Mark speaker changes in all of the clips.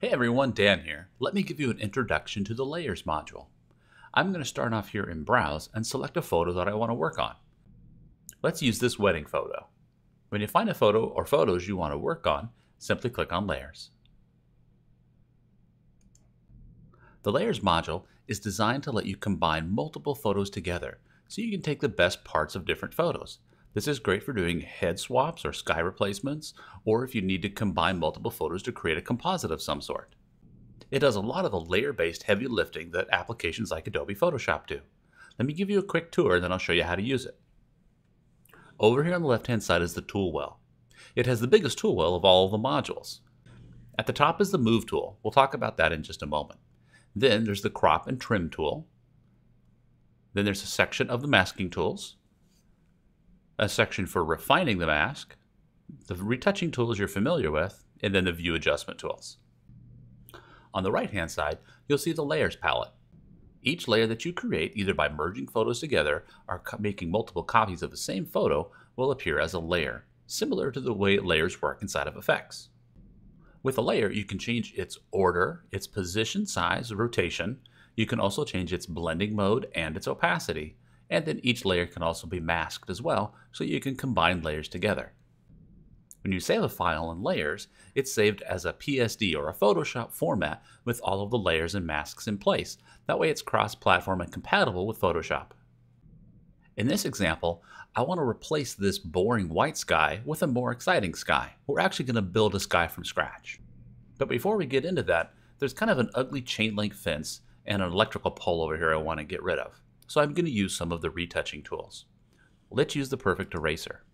Speaker 1: Hey everyone, Dan here. Let me give you an introduction to the Layers module. I'm going to start off here in Browse and select a photo that I want to work on. Let's use this wedding photo. When you find a photo or photos you want to work on, simply click on Layers. The Layers module is designed to let you combine multiple photos together so you can take the best parts of different photos. This is great for doing head swaps or sky replacements, or if you need to combine multiple photos to create a composite of some sort. It does a lot of the layer-based heavy lifting that applications like Adobe Photoshop do. Let me give you a quick tour, and then I'll show you how to use it. Over here on the left-hand side is the tool well. It has the biggest tool well of all of the modules. At the top is the Move tool. We'll talk about that in just a moment. Then there's the Crop and Trim tool. Then there's a section of the masking tools a section for refining the mask, the retouching tools you're familiar with, and then the view adjustment tools. On the right hand side, you'll see the layers palette. Each layer that you create, either by merging photos together or making multiple copies of the same photo, will appear as a layer, similar to the way layers work inside of effects. With a layer, you can change its order, its position, size, rotation. You can also change its blending mode and its opacity, and then each layer can also be masked as well, so you can combine layers together. When you save a file in layers, it's saved as a PSD or a Photoshop format with all of the layers and masks in place. That way it's cross-platform and compatible with Photoshop. In this example, I want to replace this boring white sky with a more exciting sky. We're actually going to build a sky from scratch. But before we get into that, there's kind of an ugly chain link fence and an electrical pole over here I want to get rid of so I'm going to use some of the retouching tools. Let's use the Perfect Eraser.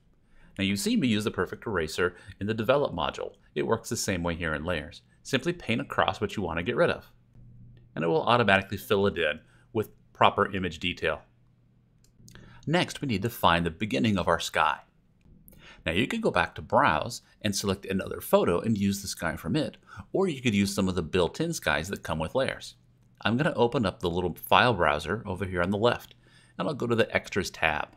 Speaker 1: Now you see me use the Perfect Eraser in the Develop module. It works the same way here in Layers. Simply paint across what you want to get rid of. And it will automatically fill it in with proper image detail. Next, we need to find the beginning of our sky. Now you could go back to Browse and select another photo and use the sky from it, or you could use some of the built-in skies that come with layers. I'm going to open up the little file browser over here on the left, and I'll go to the Extras tab.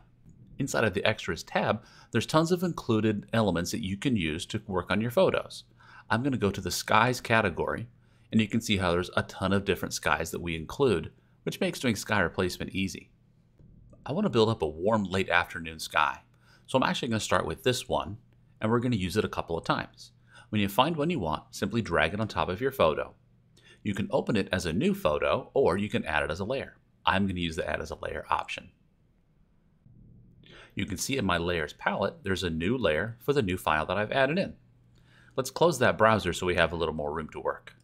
Speaker 1: Inside of the Extras tab, there's tons of included elements that you can use to work on your photos. I'm going to go to the Skies category, and you can see how there's a ton of different skies that we include, which makes doing sky replacement easy. I want to build up a warm late afternoon sky, so I'm actually going to start with this one, and we're going to use it a couple of times. When you find one you want, simply drag it on top of your photo. You can open it as a new photo or you can add it as a layer. I'm going to use the add as a layer option. You can see in my layers palette, there's a new layer for the new file that I've added in. Let's close that browser so we have a little more room to work.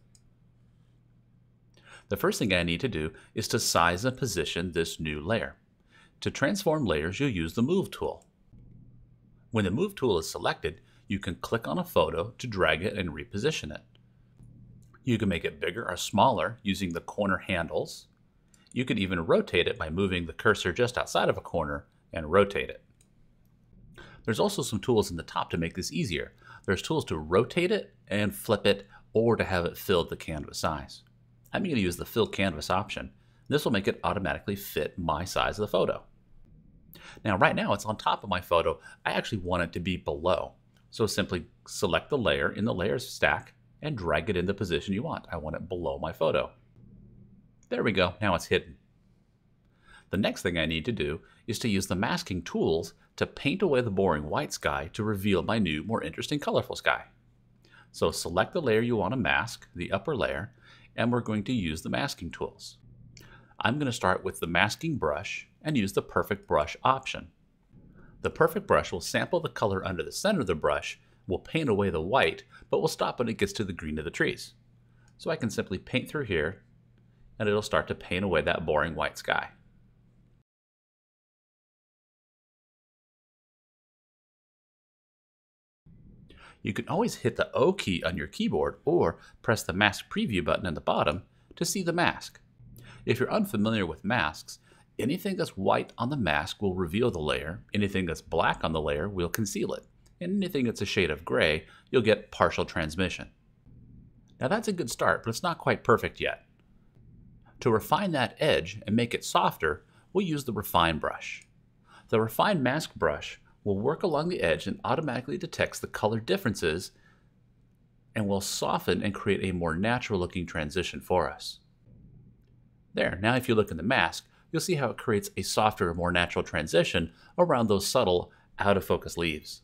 Speaker 1: The first thing I need to do is to size and position this new layer. To transform layers, you'll use the Move tool. When the Move tool is selected, you can click on a photo to drag it and reposition it. You can make it bigger or smaller using the corner handles. You can even rotate it by moving the cursor just outside of a corner and rotate it. There's also some tools in the top to make this easier. There's tools to rotate it and flip it or to have it fill the canvas size. I'm going to use the fill canvas option. This will make it automatically fit my size of the photo. Now right now it's on top of my photo. I actually want it to be below. So simply select the layer in the layers stack and drag it in the position you want. I want it below my photo. There we go, now it's hidden. The next thing I need to do is to use the masking tools to paint away the boring white sky to reveal my new, more interesting colorful sky. So select the layer you want to mask, the upper layer, and we're going to use the masking tools. I'm going to start with the masking brush and use the perfect brush option. The perfect brush will sample the color under the center of the brush will paint away the white, but will stop when it gets to the green of the trees. So I can simply paint through here, and it'll start to paint away that boring white sky. You can always hit the O key on your keyboard or press the mask preview button in the bottom to see the mask. If you're unfamiliar with masks, anything that's white on the mask will reveal the layer, anything that's black on the layer will conceal it anything that's a shade of gray, you'll get partial transmission. Now that's a good start, but it's not quite perfect yet. To refine that edge and make it softer, we'll use the Refine brush. The Refine Mask brush will work along the edge and automatically detects the color differences and will soften and create a more natural looking transition for us. There, now if you look in the mask, you'll see how it creates a softer, more natural transition around those subtle, out of focus leaves.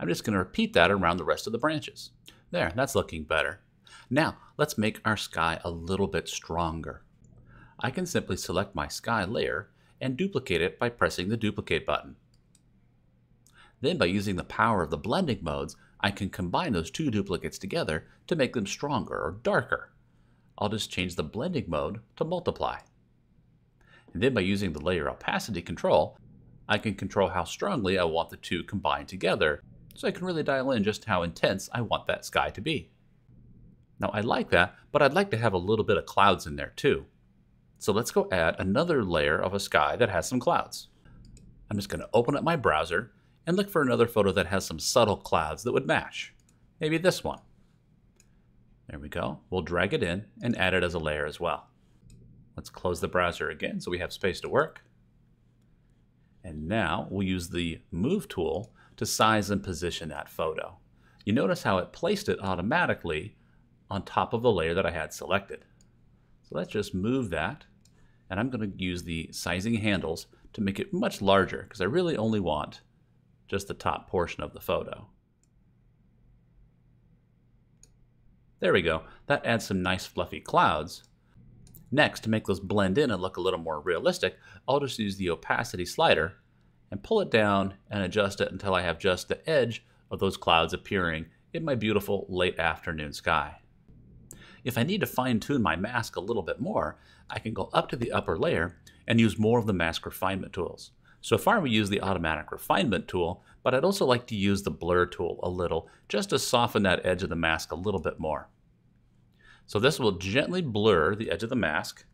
Speaker 1: I'm just going to repeat that around the rest of the branches. There, that's looking better. Now, let's make our sky a little bit stronger. I can simply select my sky layer and duplicate it by pressing the duplicate button. Then by using the power of the blending modes, I can combine those two duplicates together to make them stronger or darker. I'll just change the blending mode to multiply. And then by using the layer opacity control, I can control how strongly I want the two combined together, so I can really dial in just how intense I want that sky to be. Now I like that, but I'd like to have a little bit of clouds in there too. So let's go add another layer of a sky that has some clouds. I'm just going to open up my browser and look for another photo that has some subtle clouds that would match. Maybe this one. There we go. We'll drag it in and add it as a layer as well. Let's close the browser again so we have space to work. And now we'll use the Move tool to size and position that photo. You notice how it placed it automatically on top of the layer that I had selected. So let's just move that. And I'm going to use the sizing handles to make it much larger because I really only want just the top portion of the photo. There we go. That adds some nice fluffy clouds. Next, to make those blend in and look a little more realistic, I'll just use the opacity slider and pull it down and adjust it until I have just the edge of those clouds appearing in my beautiful late afternoon sky. If I need to fine tune my mask a little bit more, I can go up to the upper layer and use more of the mask refinement tools. So far we use the automatic refinement tool, but I'd also like to use the blur tool a little, just to soften that edge of the mask a little bit more. So this will gently blur the edge of the mask,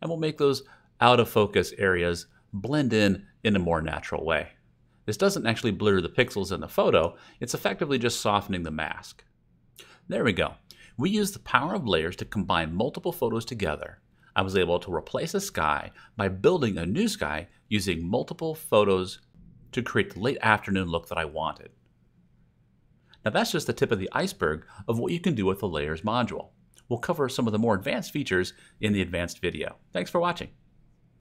Speaker 1: and will make those out of focus areas blend in in a more natural way. This doesn't actually blur the pixels in the photo, it's effectively just softening the mask. There we go. We used the power of layers to combine multiple photos together. I was able to replace a sky by building a new sky using multiple photos to create the late afternoon look that I wanted. Now that's just the tip of the iceberg of what you can do with the Layers module. We'll cover some of the more advanced features in the advanced video. Thanks for watching.